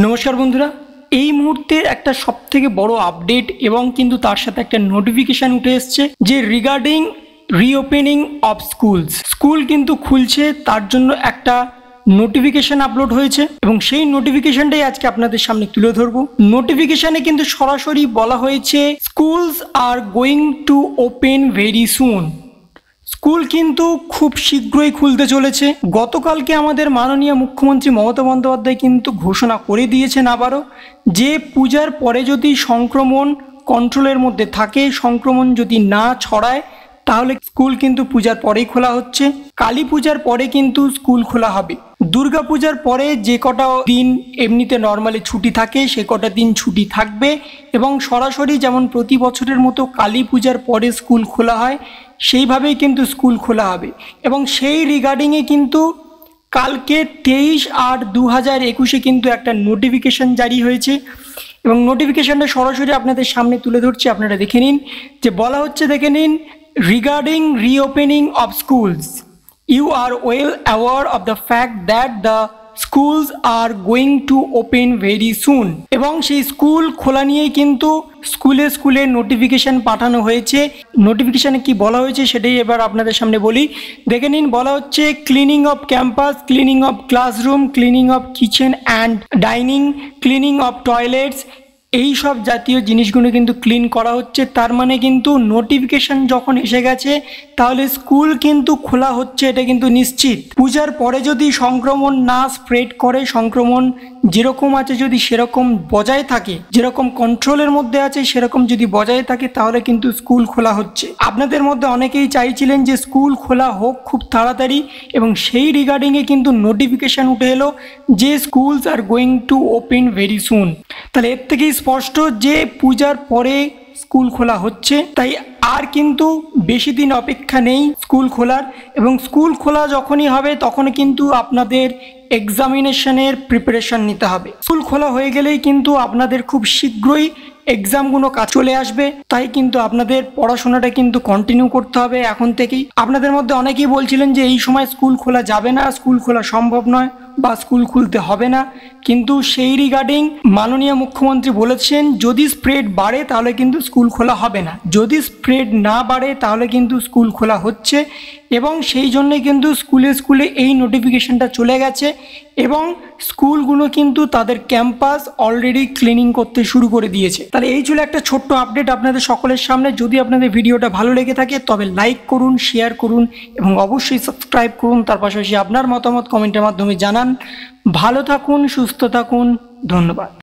নমস্কার বন্ধুরা, এই মুহূর্তে একটা সব থেকে বড় আপডেট এবং কিন্তু তার সাথে একটা নোটিফিকেশান উঠে এসছে যে regarding reopening of schools school কিন্তু খুলছে, তার জন্য একটা নোটিফিকেশান আপলোড হয়েছে এবং সেই নোটিফিকেশানটাই আজকে আপনাদের সামনে তুলে ধরবো। নোটিফিকেশানে কিন্তু সরাসরি বলা হয়েছে schools are going to open very soon school কিন্তু খুব শীঘ্রই খুলতে চলেছে। গতকালকে আমাদের মাননীয় মুখ্যমন্ত্রী মমতা বন্দ্যোপাধ্যায় কিন্তু ঘোষণা করে দিয়েছেন আবারও যে পূজার পরে যদি সংক্রমণ কন্ট্রোলের মধ্যে থাকে, সংক্রমণ যদি না ছড়ায়, তাহলে স্কুল কিন্তু পূজার পরেই খোলা হচ্ছে। কালী পূজার পরে কিন্তু স্কুল খোলা হবে। দুর্গা পূজার পরে যে কটা দিন এমনিতে নর্মালি ছুটি থাকে, সে কটা দিন ছুটি থাকবে এবং সরাসরি যেমন প্রতি বছরের মতো কালী পূজার পরে স্কুল খোলা হয় সেইভাবেই কিন্তু স্কুল খোলা হবে। এবং সেই রিগার্ডিংয়ে কিন্তু কালকে তেইশ আট দু হাজার একুশে কিন্তু একটা নোটিফিকেশান জারি হয়েছে। এবং নোটিফিকেশানটা সরাসরি আপনাদের সামনে তুলে ধরছি, আপনারা দেখে নিন। যে বলা হচ্ছে, দেখে নিন regarding reopening of schools you are well aware of the fact that the schools are going to open very soon এবং সেই স্কুল খোলা নিয়েই কিন্তু স্কুলে স্কুলে নোটিফিকেশান পাঠানো হয়েছে। নোটিফিকেশানে কি বলা হয়েছে সেটাই এবার আপনাদের সামনে বলি। দেখে নিন, বলা হচ্ছে cleaning of campus cleaning of classroom cleaning of kitchen and dining cleaning of toilets এই সব জাতীয় জিনিসগুলো কিন্তু ক্লিন করা হচ্ছে। তার মানে কিন্তু নোটিফিকেশন যখন এসে গেছে, তাহলে স্কুল কিন্তু খোলা হচ্ছে, এটা কিন্তু নিশ্চিত। পূজার পরে যদি সংক্রমণ না স্প্রেড করে, সংক্রমণ যেরকম আছে যদি সেরকম বজায় থাকে, যেরকম কন্ট্রোলের মধ্যে আছে সেরকম যদি বজায় থাকে, তাহলে কিন্তু স্কুল খোলা হচ্ছে। আপনাদের মধ্যে অনেকেই চাইছিলেন যে স্কুল খোলা হোক খুব তাড়াতাড়ি এবং সেই রিগার্ডিংয়ে কিন্তু নোটিফিকেশান উঠে এলো যে schools are going to open very soon তাহলে এর থেকেই স্পষ্ট যে পূজার পরে স্কুল খোলা হচ্ছে। তাই আর কিন্তু বেশি দিন অপেক্ষা নেই স্কুল খোলার এবং স্কুল খোলা যখনই হবে তখন কিন্তু আপনাদের এক্সামিনেশনের প্রিপারেশন নিতে হবে। স্কুল খোলা হয়ে গেলেই কিন্তু আপনাদের খুব শীঘ্রই এক্সামগুলো কাজ চলে আসবে, তাই কিন্তু আপনাদের পড়াশোনাটা কিন্তু কন্টিনিউ করতে হবে এখন থেকেই। আপনাদের মধ্যে অনেকেই বলছিলেন যে এই সময় স্কুল খোলা যাবে না, স্কুল খোলা সম্ভব নয় বা স্কুল খুলতে হবে না। কিন্তু সেই রিগার্ডিং মাননীয় মুখ্যমন্ত্রী বলেছেন, যদি স্প্রেড বাড়ে তাহলে কিন্তু স্কুল খোলা হবে না। যদি স্প্রেড না বাড়ে, তাহলে কিন্তু স্কুল খোলা হচ্ছে। এবং সেই জন্যই কিন্তু স্কুলে স্কুলে এই নোটিফিকেশনটা চলে গেছে। এবং স্কুলগুলো কিন্তু তাদের ক্যাম্পাস অলরেডি ক্লিনিং করতে শুরু করে দিয়েছে। তাহলে এই ছিল একটা ছোট্ট আপডেট আপনাদের সকলের সামনে। যদি আপনাদের ভিডিওটা ভালো লেগে থাকে, তবে লাইক করুন শেয়ার করুন, এবং অবশ্যই সাবস্ক্রাইব করুন। তার পাশাপাশি আপনার মতামত কমেন্টের মাধ্যমে জানান। ভালো থাকুন, সুস্থ থাকুন। ধন্যবাদ।